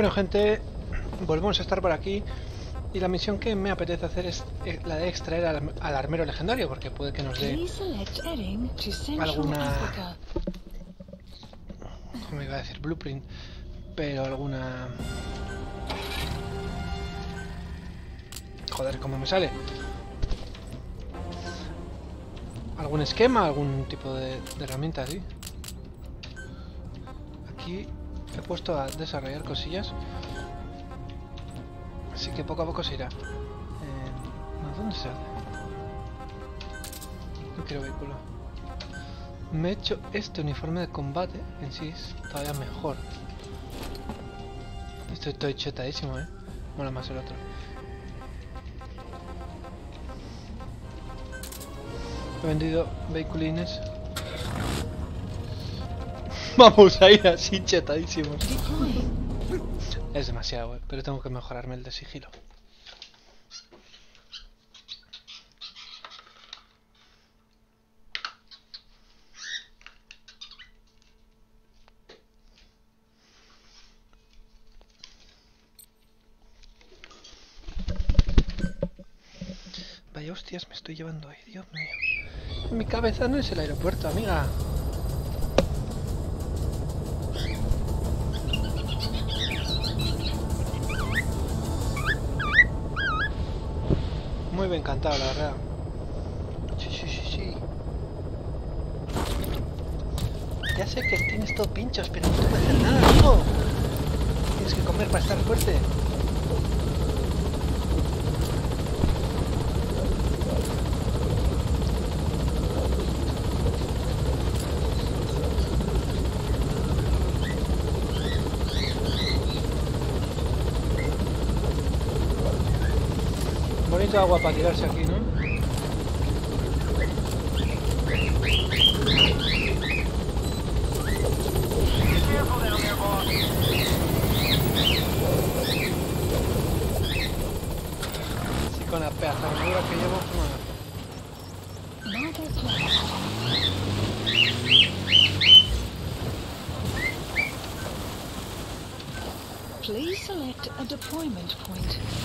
Bueno gente, volvemos a estar por aquí y la misión que me apetece hacer es eh, la de extraer al, al armero legendario porque puede que nos dé Alguna- como iba a decir blueprint, pero alguna... Joder, ¿cómo me sale? ¿Algún esquema? ¿Algún tipo de, de herramienta así? Aquí he puesto a desarrollar cosillas. Así que poco a poco se irá. Eh, ¿Dónde se hace? No quiero vehículo. Me he hecho este uniforme de combate, en sí es todavía mejor. Estoy, estoy chetadísimo, eh. Mola más el otro. He vendido vehiculines. Vamos a ir así chetadísimos. Es demasiado, eh, pero tengo que mejorarme el de sigilo. Vaya hostias, me estoy llevando ahí, Dios mío. Mi cabeza no es el aeropuerto, amiga. Muy bien cantado, la verdad. Sí, sí, sí, sí. Ya sé que tienes todo pinchos, pero no puedo hacer nada, amigo. Tienes que comer para estar fuerte. Bonito agua para tirarse aquí, ¿no? Sí, con la pedazo de armadura que llevo. Please select a deployment point.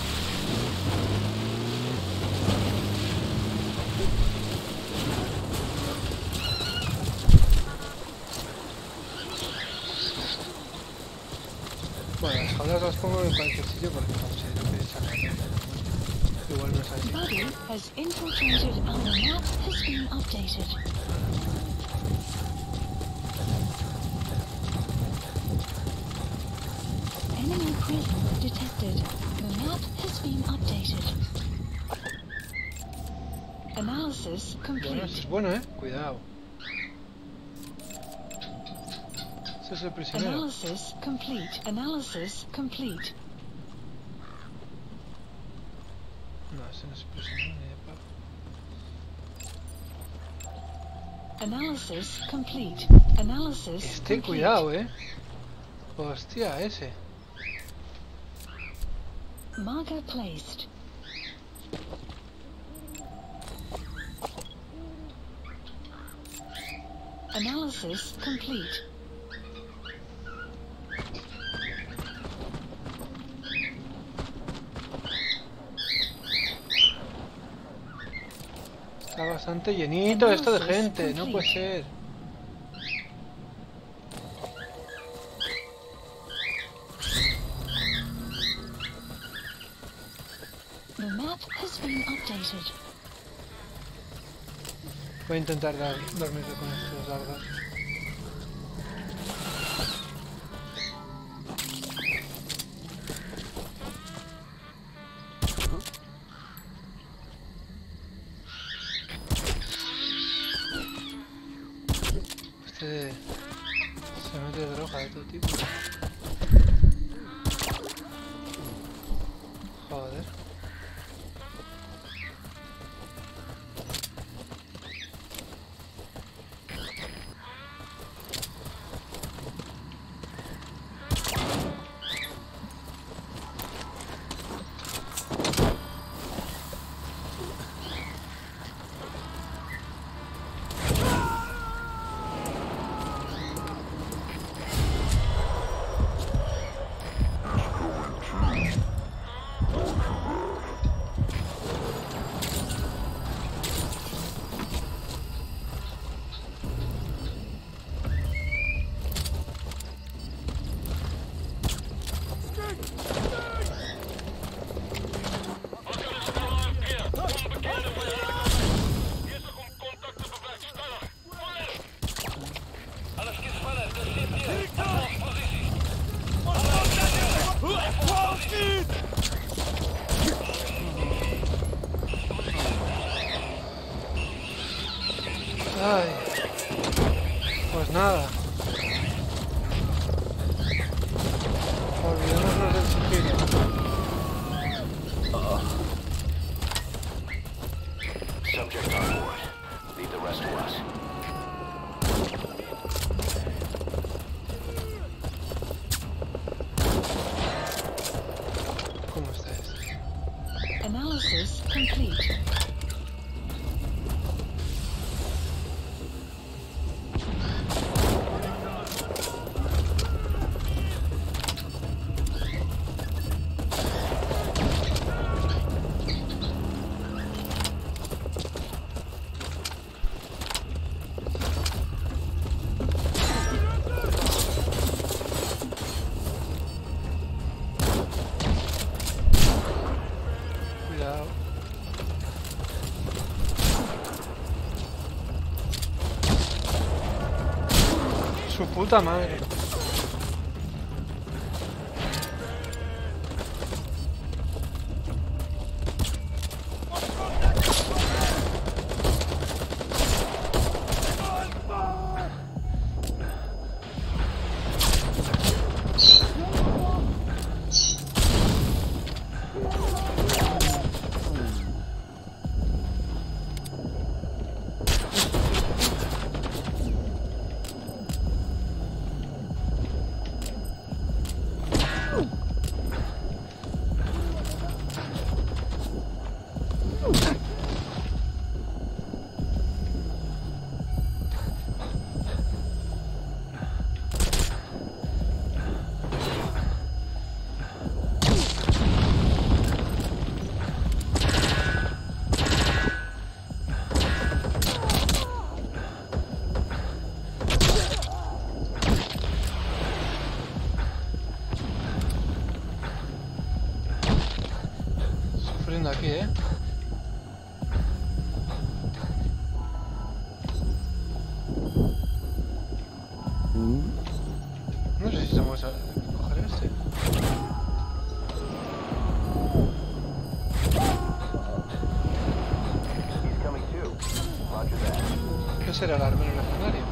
No es así. Buddy has infiltrated and the map has been updated. Enemy prison detected. The map has been updated. Analysis Bueno, complete. es bueno, ¿eh? Cuidado. Ese es el prisionero. Analysis complete. Analysis complete. No, ese no es prisionero ni de pavo. Analysis complete. Analysis Este, cuidado, ¿eh? Hostia, ese. Marker placed. Analysis complete. Bastante llenito esto de gente, no puede ser. Voy a intentar dar, dormirme con estos dardos. Ay, pues nada. Olvidémonos del sigilo. Uh. Subject on board. Leave the rest to us. Puta madre. Sufriendo aquí, ¿eh? No sé si vamos a coger este. He's coming too. Roger that. ¿Qué será el armero legendario?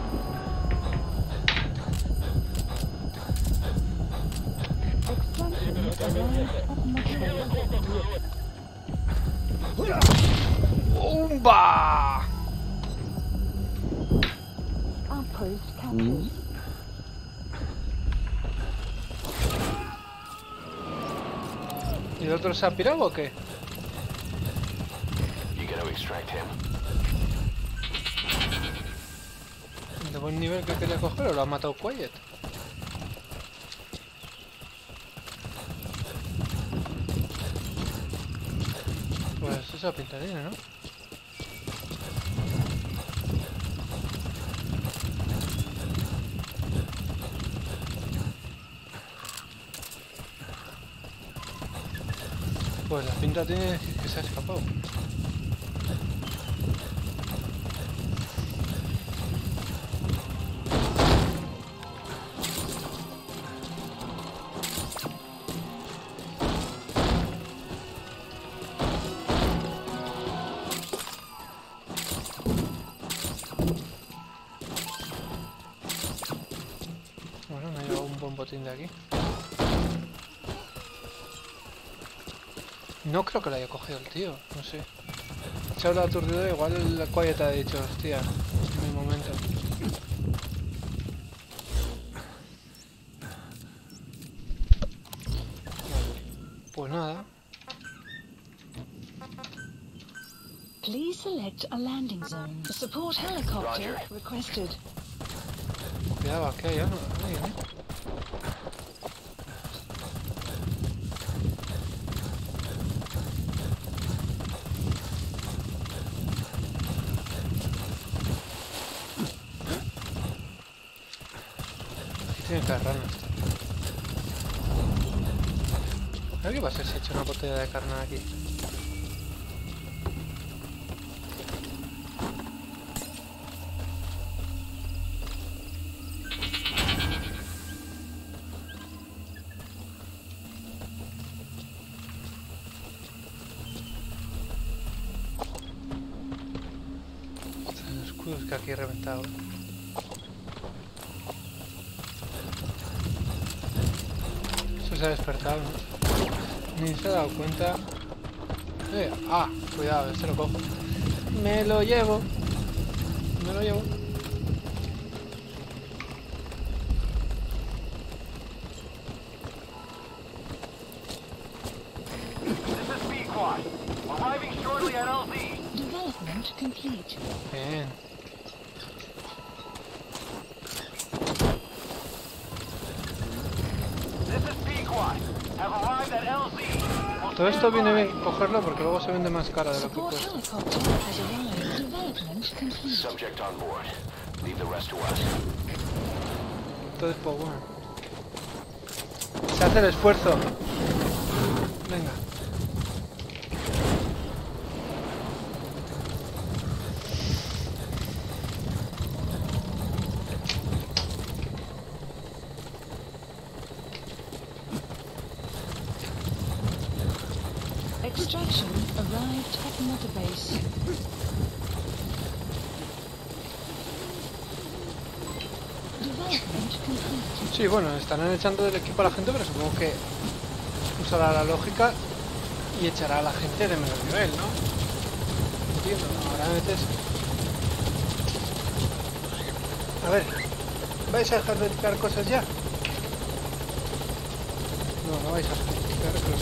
Captured. ¿Y el otro se ha pirado o qué? ¿De buen nivel que quería coger o lo ha matado Quiet? Pues esa pinta tiene, ¿no? Pues la pinta tiene que se ha escapado. De aquí. No creo que lo haya cogido el tío, no sé. Se habla aturdido, igual la Quiet ha dicho, hostia, es mi momento. Pues nada, Please select a landing zone. Support helicopter requested. cuidado, aquí hay algo, alguien, ¿eh? Haber ranas. A qué si he hecho una botella de carne aquí. Está en oscuro. Uy, es que aquí he reventado. Se ha despertado, ¿no? Ni se ha dado cuenta. Eh, ah, cuidado, este lo cojo. Me lo llevo. Me lo llevo. This Todo esto viene bien cogerlo porque luego se vende más cara de lo que cuesta. Entonces, pues bueno. Se hace el esfuerzo. Venga. Sí, bueno, estarán echando del equipo a la gente, pero supongo que usará la lógica y echará a la gente de menor nivel, ¿no? Entiendo, ahora metes... A ver, ¿vais a dejar de tirar cosas ya? No, no vais a tirar que lo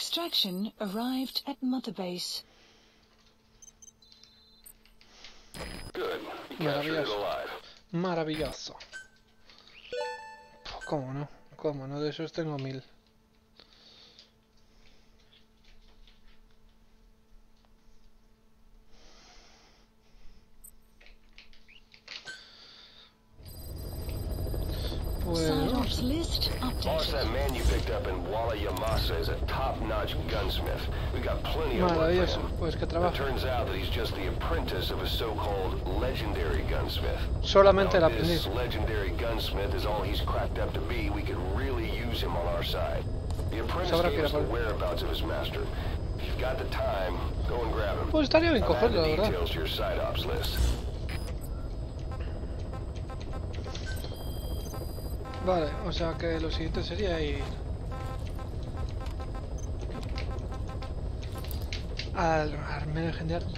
Extraction arrived at Mother Base. Good. You captured it Maravilloso. alive. Maravilloso. ¿Cómo no? ¿Cómo no? De esos tengo mil. Pues... Side ops list Boss, that man you picked up in Walla Yamasa is a top-notch gunsmith. We got plenty of work for Maravilloso. him. Pues que It trabaja. turns out that he's just the apprentice of a so-called legendary gunsmith. Solamente el Now, if this legendary gunsmith is all he's cracked up to be, we could really use him on our side. The apprentice Sabrá gave que us the whereabouts of his master. If you've got the time, go and grab him. Pues estaría bien I'll add cogerlo, the la verdad. details to your side ops list. Vale, o sea que lo siguiente sería ir... Al armero legendario.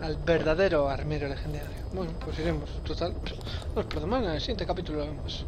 Al verdadero armero legendario. Bueno, pues iremos. Total. Nos perdonamos en el siguiente capítulo lo vemos.